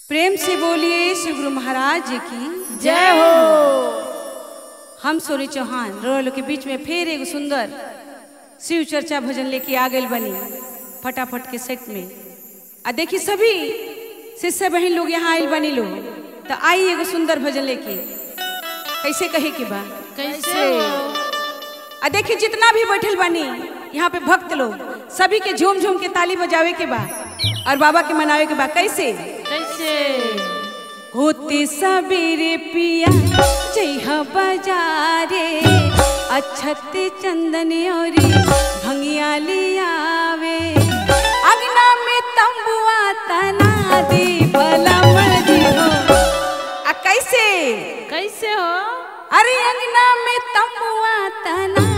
प्रेम से बोलिए श्री गुरु महाराज जी की जय हो। हम सोनी चौहान रोल के बीच में फिर एक सुंदर शिव चर्चा भजन लेके आ गए बनी फटाफट के सेट में। आ देखी सभी शिष्य बहन लोग यहाँ आयल बनी लोग तो आई एगो सुंदर भजन लेके। कैसे कहे के बा? कैसे? आ देखी जितना भी बैठल बनी यहाँ पे भक्त लोग सभी के झूम झूम के ताली बजावे के बा और बाबा के मनावे के बा कैसे कैसे? होते सबेरे पिया जइहा बाजारे। अछत चंदन औरी भंगिया लियावे। अगना में तंबुआ तना दी बलम हो। आ कैसे? कैसे हो? अरे अंगना में तंबुआ तना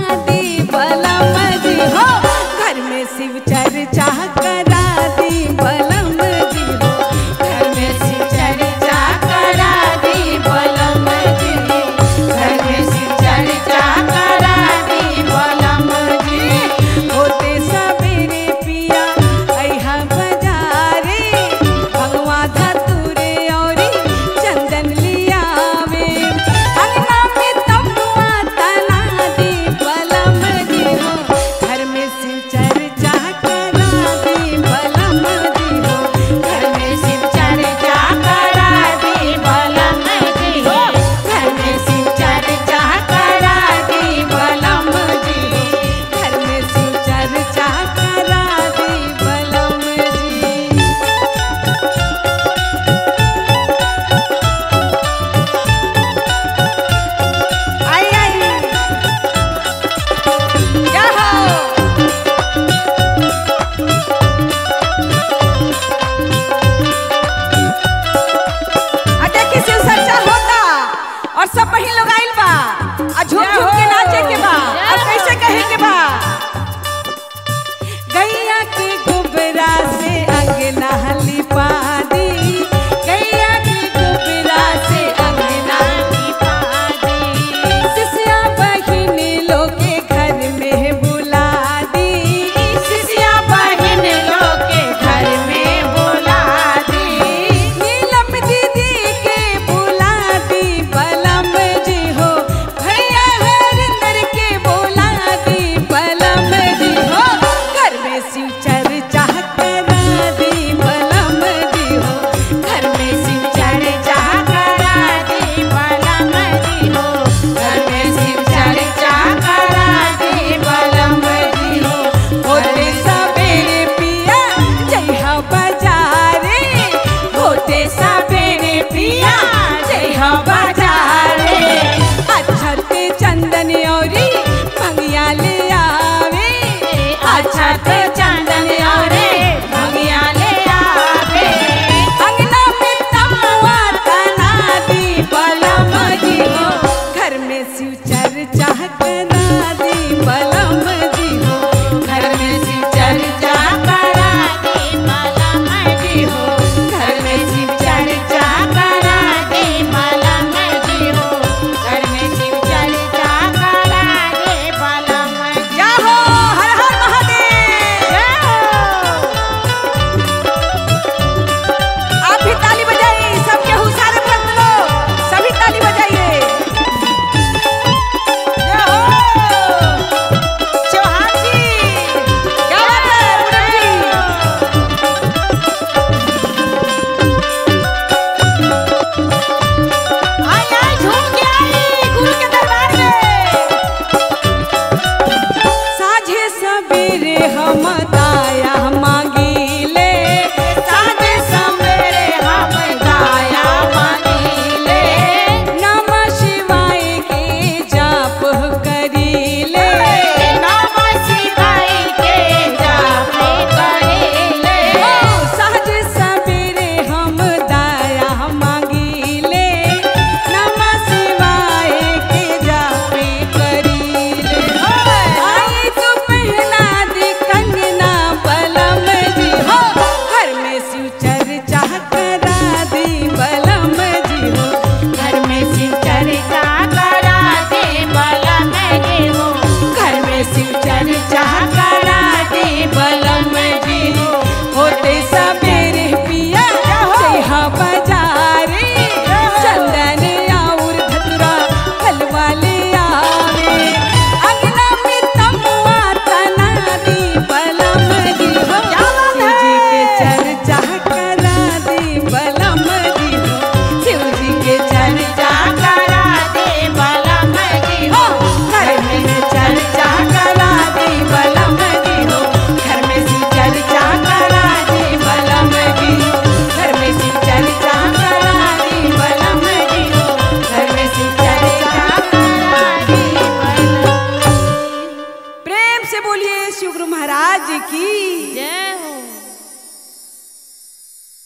हमता